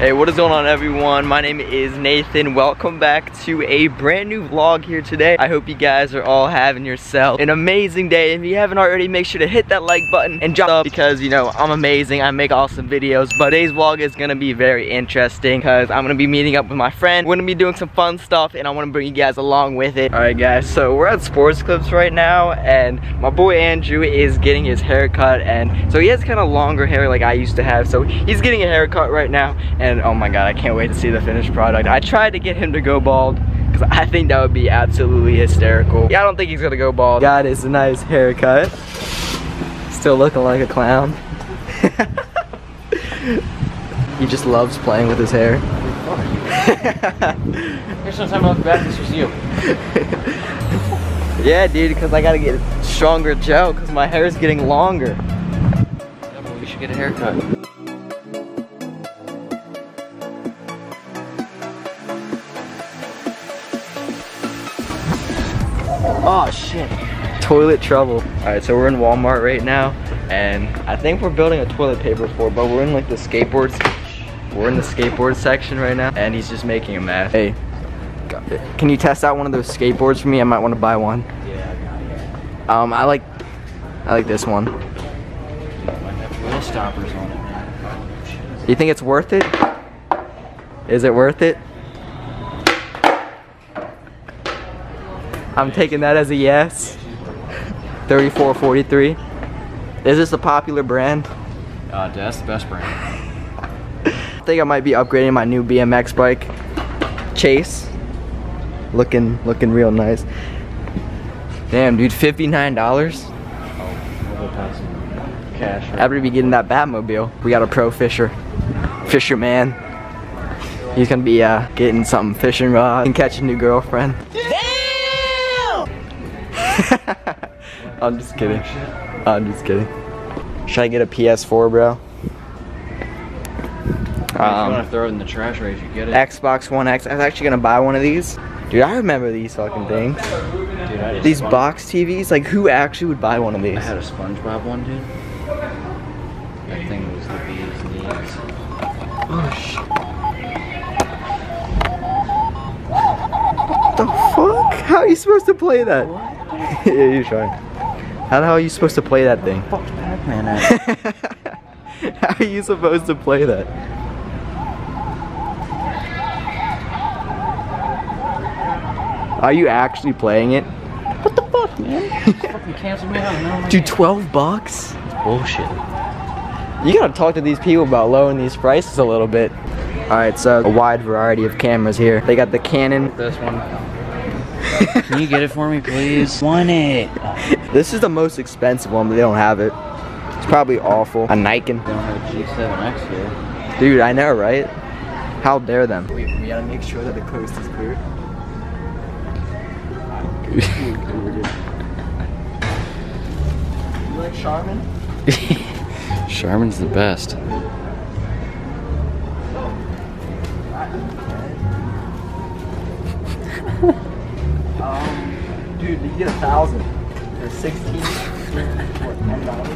Hey, what is going on everyone? My name is Nathan. Welcome back to a brand new vlog here today. I hope you guys are all having yourself an amazing day. If you haven't already, make sure to hit that like button and jump up because, you know, I'm amazing. I make awesome videos. But today's vlog is gonna be very interesting because I'm gonna be meeting up with my friend. We're gonna be doing some fun stuff and I wanna bring you guys along with it. All right, guys, so we're at Sports Clips right now and my boy Andrew is getting his hair cut and so he has kind of longer hair like I used to have. So he's getting a haircut right now and and oh my god, I can't wait to see the finished product. I tried to get him to go bald because I think that would be absolutely hysterical. Yeah, I don't think he's gonna go bald. God, it's a nice haircut. Still looking like a clown. he just loves playing with his hair. Here's some time I look back, this was you. yeah, dude, because I gotta get stronger gel because my hair is getting longer. Yeah, but we should get a haircut. Oh shit. Toilet trouble. All right, so we're in Walmart right now, and I think we're building a toilet paper for, but we're in like the skateboards. We're in the skateboard section right now, and he's just making a mess. Hey, can you test out one of those skateboards for me? I might want to buy one. Yeah, Um, I like, I like this one. Wheel stoppers on it. You think it's worth it? Is it worth it? I'm taking that as a yes. 3443. Is this a popular brand? Uh, that's the best brand. I think I might be upgrading my new BMX bike. Chase. Looking looking real nice. Damn dude, $59. We'll go cash. Right? After be getting that Batmobile. We got a pro fisher. Fisherman. He's gonna be uh, getting something fishing rod and catch a new girlfriend. I'm just kidding. I'm just kidding. Should I get a PS4, bro? if you want Um, to throw it in the trash right, you get it. Xbox One X. I was actually gonna buy one of these. Dude, I remember these fucking things. Dude, I had a These box TVs. Like, who actually would buy one of these? I had a SpongeBob one, dude. That thing was the bee's knees. Oh shit. What The fuck? How are you supposed to play that? yeah, you're trying. How the hell are you supposed to play that thing? Fuck's Pac-Man? How are you supposed to play that? Are you actually playing it? What the fuck, man? fucking cancel me out. No, Dude, 12 bucks? bullshit. You gotta talk to these people about lowering these prices a little bit. Alright, so a wide variety of cameras here. They got the Canon. This one. Can you get it for me, please? Want it. This is the most expensive one, but they don't have it. It's probably awful. A Nikon. They don't have a G7X here. Dude, I know, right? How dare them? We, we gotta make sure that the coast is clear. you like Charmin? Charmin's the best. Dude, you get a thousand. They're 16. what, ten dollars?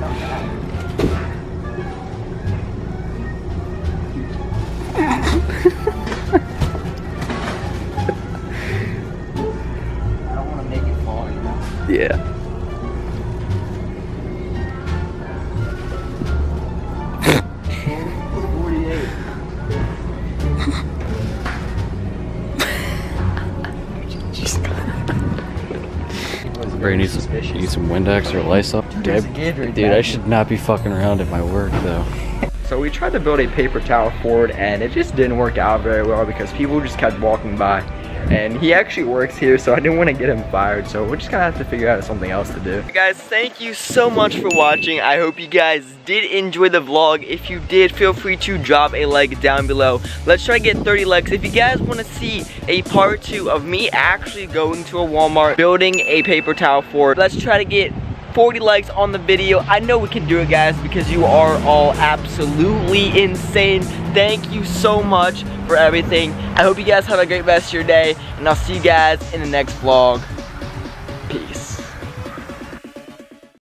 Not bad. Bro, you need some, you need some Windex or Lysol? Dude, I- dude, I should not be fucking around at my work though. So we tried to build a paper towel fort and it just didn't work out very well because people just kept walking by. And he actually works here, so I didn't want to get him fired. So we're just gonna have to figure out something else to do. Guys, thank you so much for watching. I hope you guys did enjoy the vlog. If you did, feel free to drop a like down below. Let's try to get 30 likes. If you guys want to see a part two of me actually going to a Walmart, building a paper towel fort, let's try to get 40 likes on the video. I know we can do it, guys, because you are all absolutely insane. Thank you so much for everything. I hope you guys have a great rest of your day, and I'll see you guys in the next vlog.